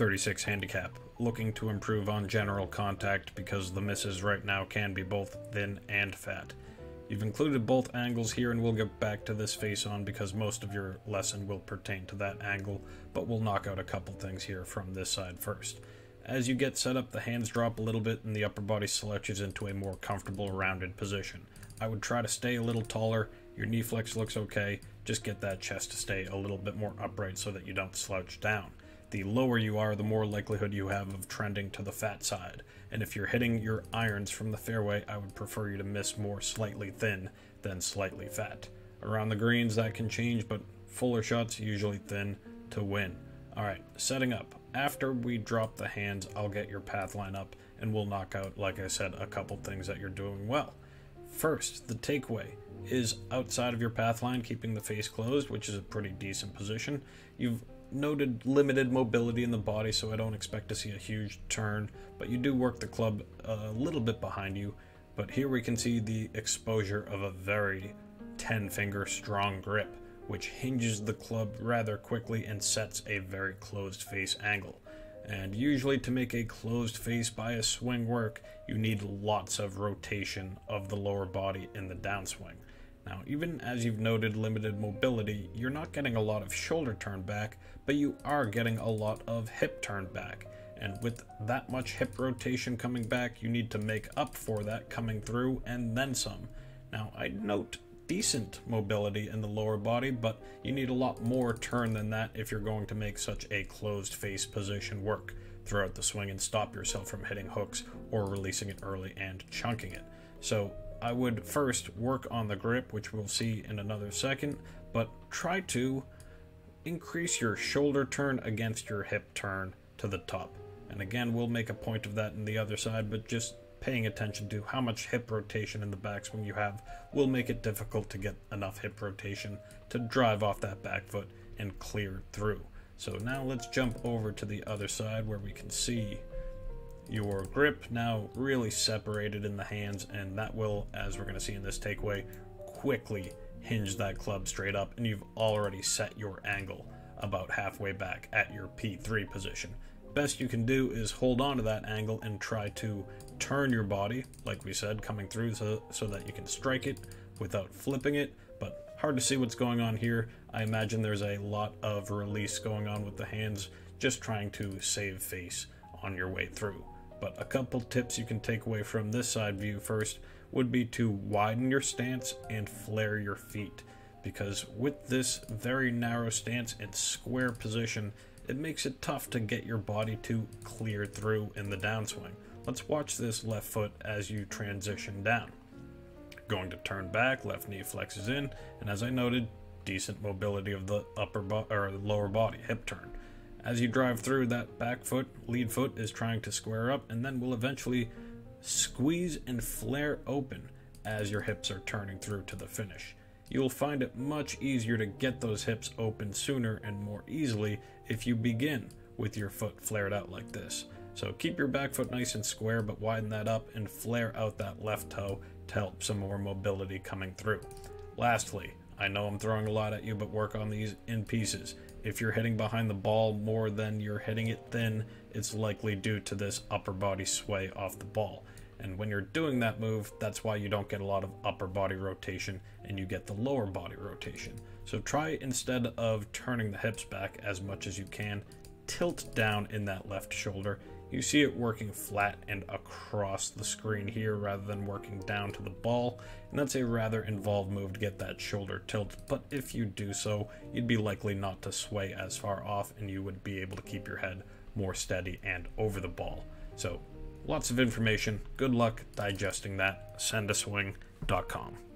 36 handicap, looking to improve on general contact because the misses right now can be both thin and fat. You've included both angles here and we'll get back to this face on because most of your lesson will pertain to that angle, but we'll knock out a couple things here from this side first. As you get set up, the hands drop a little bit and the upper body slouches into a more comfortable rounded position. I would try to stay a little taller, your knee flex looks okay, just get that chest to stay a little bit more upright so that you don't slouch down the lower you are, the more likelihood you have of trending to the fat side. And if you're hitting your irons from the fairway, I would prefer you to miss more slightly thin than slightly fat. Around the greens, that can change, but fuller shots usually thin to win. Alright, setting up. After we drop the hands, I'll get your path line up and we'll knock out, like I said, a couple things that you're doing well. First, the takeaway is outside of your path line, keeping the face closed, which is a pretty decent position. You've noted limited mobility in the body, so I don't expect to see a huge turn, but you do work the club a little bit behind you. But here we can see the exposure of a very 10 finger strong grip, which hinges the club rather quickly and sets a very closed face angle. And usually, to make a closed face by a swing work, you need lots of rotation of the lower body in the downswing. Now, even as you've noted limited mobility, you're not getting a lot of shoulder turn back, but you are getting a lot of hip turn back. And with that much hip rotation coming back, you need to make up for that coming through and then some. Now, I note decent mobility in the lower body, but you need a lot more turn than that if you're going to make such a closed face position work throughout the swing and stop yourself from hitting hooks or releasing it early and chunking it. So I would first work on the grip, which we'll see in another second, but try to increase your shoulder turn against your hip turn to the top. And again, we'll make a point of that in the other side, but just paying attention to how much hip rotation in the backswing you have will make it difficult to get enough hip rotation to drive off that back foot and clear through. So now let's jump over to the other side where we can see your grip now really separated in the hands and that will, as we're going to see in this takeaway, quickly hinge that club straight up and you've already set your angle about halfway back at your P3 position. Best you can do is hold on to that angle and try to turn your body, like we said, coming through so, so that you can strike it without flipping it, but hard to see what's going on here. I imagine there's a lot of release going on with the hands, just trying to save face on your way through. But a couple tips you can take away from this side view first would be to widen your stance and flare your feet. Because with this very narrow stance and square position, it makes it tough to get your body to clear through in the downswing. Let's watch this left foot as you transition down. Going to turn back, left knee flexes in, and as I noted, decent mobility of the upper or lower body, hip turn. As you drive through, that back foot, lead foot, is trying to square up and then will eventually squeeze and flare open as your hips are turning through to the finish. You will find it much easier to get those hips open sooner and more easily if you begin with your foot flared out like this. So keep your back foot nice and square, but widen that up and flare out that left toe to help some more mobility coming through. Lastly, I know I'm throwing a lot at you, but work on these in pieces. If you're hitting behind the ball more than you're hitting it thin, it's likely due to this upper body sway off the ball. And when you're doing that move, that's why you don't get a lot of upper body rotation and you get the lower body rotation. So try instead of turning the hips back as much as you can, tilt down in that left shoulder. You see it working flat and across the screen here rather than working down to the ball, and that's a rather involved move to get that shoulder tilt, but if you do so, you'd be likely not to sway as far off and you would be able to keep your head more steady and over the ball. So, lots of information. Good luck digesting that. Sendaswing.com.